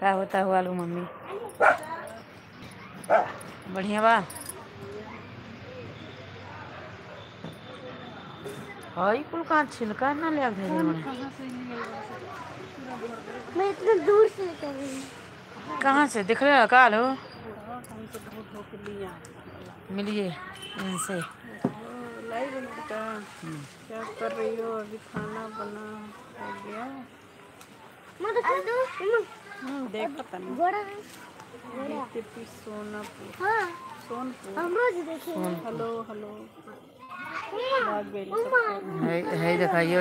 का होता हुआ लो मम्मी। बढ़िया बा। हई कुल कहाँ छिलका ना ले मैं इतना दूर से कर रही हूँ। कहाँ से? दिख रहे हो काल हो मिलिए इनसे। लाइव बेटा। क्या कर रही हो? अभी खाना बना हो गया। तो हाँ। Hello hello. है। है दिखाइए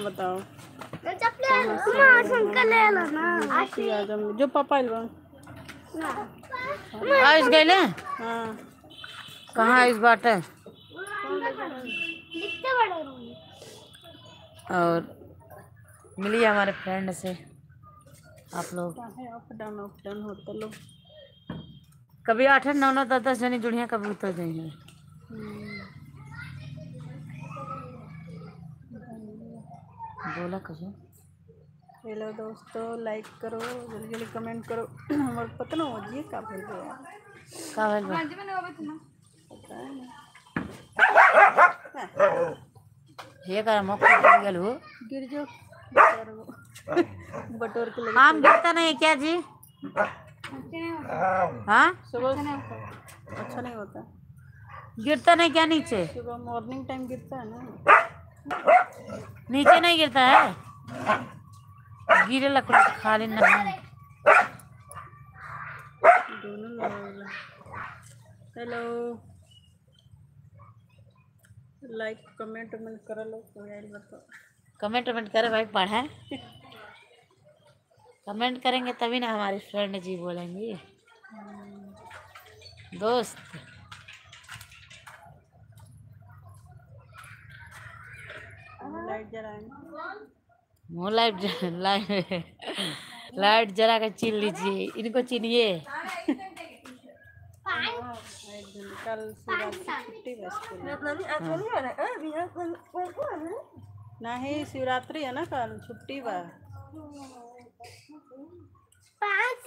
बताओ। अम्मा शंकर ले। लो ना। जो पापा आइस गए हाँ। कहाँ बाटे रूम और मिलिए हमारे फ्रेंड से। आप लोग। अप डाउन अप डाउन होता लोग कभी आठ नौ नौ दस दस जनी जुड़िया कभी उतर जाइए बोला कसो हेलो दोस्तों लाइक करो जल्दी जल्दी कमेंट करो। हमारे पता ना हो। जी का भूल गया का है। ना हे कर मौका पड़ गेल हो। गिर जाओ। बटोर के आम गिरता नहीं क्या जी? हाँ? सुबह अच्छा नहीं होता। गिरता नहीं क्या नीचे? सुबह मॉर्निंग टाइम गिरता है ना। नीचे नहीं गिरता है? गिरे लकड़ी खाली नहीं दोनों लोग हेलो लाइक कमेंट वमेंट कर लो कोई आइल बताओ। कमेंट वमेंट करे भाई पढ़े कमेंट करेंगे तभी ना हमारी फ्रेंड जी बोलेंगी दोस्त लाइट मुँह लाइट लाइट लाइट जला कर छीन लीजिए इनको चीनिए कल शिवरात्रि छुट्टी है स्कूल नहीं शिवरात्रि है ना कल छुट्टी बा। पाँच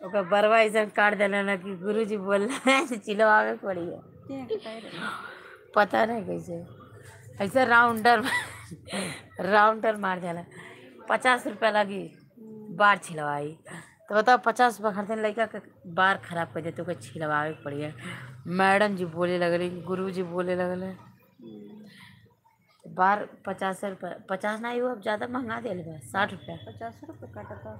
ओकर बरवा ऐसा काट देना ना कि गुरुजी बोल रहे हैं चिलो आगे पड़ी है। पता नहीं कैसे। ऐसे राउंडर राउंडर मार जाला पचास रुपया लगी बार छिलवाई तो बताओ पचास रुपया खरीदे लड़का के बार खराब कर देते ओके छिलवावे पड़ी है। मैडम जी बोले लगले गुरु जी बोले लगले। बार पचास रुपया पचास ना हुआ अब ज़्यादा महँगा दिल बा साठ रुपया पचास रुपये काटा था।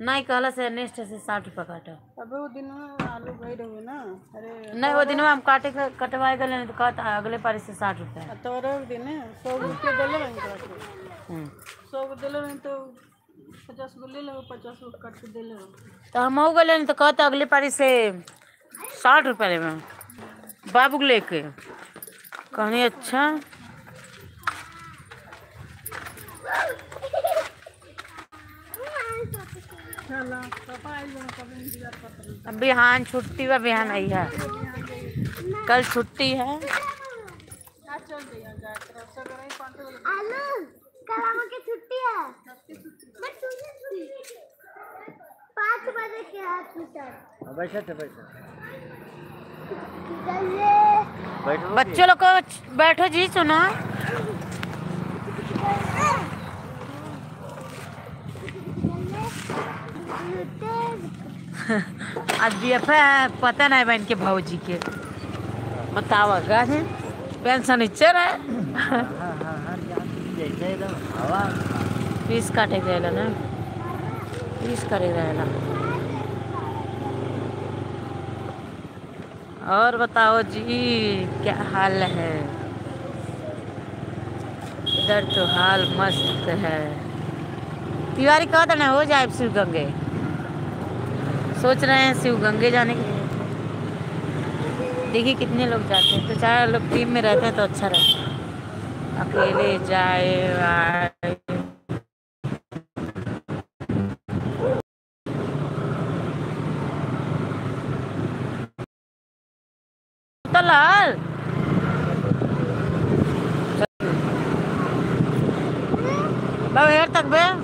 नहीं कहला से नेक्स्ट से साठ रुपया काटा। अबे वो दिन में आलू गई रहे ना अरे नहीं वो दिन में हम काटे कटवाए गए तो कहता अगले पारी से साठ रुपया तोरे दिन सौ रुपये दिले रही तोरा के हम्म। सौ को दिले रही तो पचास को ले लो पचास को काट के दिले रहो तो हम हो गए तो कहते अगले पारी से साठ रुपया लेबे बाबू के लेके। कहनी अच्छा। अब बिहान छुट्टी बा बिहान आई है। कल छुट्टी है। आज चल दिया जा तेरा सब रही पाँच बजे आलू कल हमारे की छुट्टी है मैं तुझे छुट्टी पाँच बजे के है ट्विटर बैठे थे। बैठे बच्चों लोग को बैठो जी सुनो। आज बी एफ़ पता नहीं बहन के भाजी के। बताओ गाजे पेंशन इच्छे रहे। हाँ हाँ हाँ फ़ीस काटे गए ना। फ़ीस करे रहेला और बताओ जी, क्या हाल है? इधर तो हाल मस्त है। तिवारी कहा था ना हो जाए शिव गंगे सोच रहे हैं शिव गंगे जाने के लिए। देखिए कितने लोग जाते हैं। तो चार लोग टीम में रहते हैं तो अच्छा रहता है। अकेले जाए, आए। lên. Đâu hết thằng bé